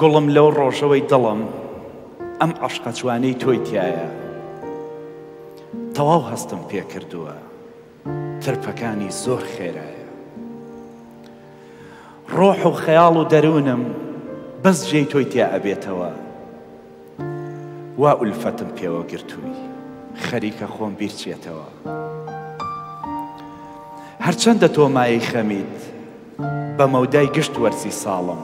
گوڵم لەو ڕۆژەوەی دڵم ئەم عشقە جوانەی تۆی تایە تەواو هەستم پێ کردووە ترپەکانی زۆر خێرایە ڕۆح و خەیاڵ و دەروونم بەس جێی تۆی تیا ئەبێتەوە وا ئولفەتم پێوە گرتووی خەریکە خۆم بیرچێتەوە هەرچەندە تۆ مایەی خەمیت بە مەودای گشت وەرزی ساڵم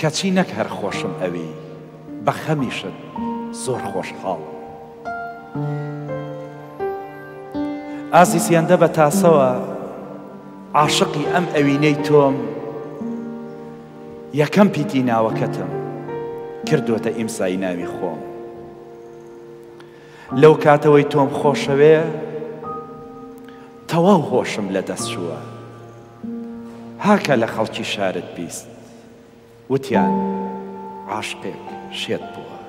کەچی نەک هەر خۆشم ئەوی بە خەمیشت زۆر خۆشحاڵم ئازیز هێندە بە تاسەوە عاشقی ئەم ئەوینەی تۆم یەکەم پیتی ناوەکەتم کردۆتە ئیمزای ناوی خۆم لەو کاتەوەی تۆم خۆشەوێ تەواو هۆشم لە دەست چووە هاکە لە خەڵکی شارت بیست وتیان عاشقێک شێت بووە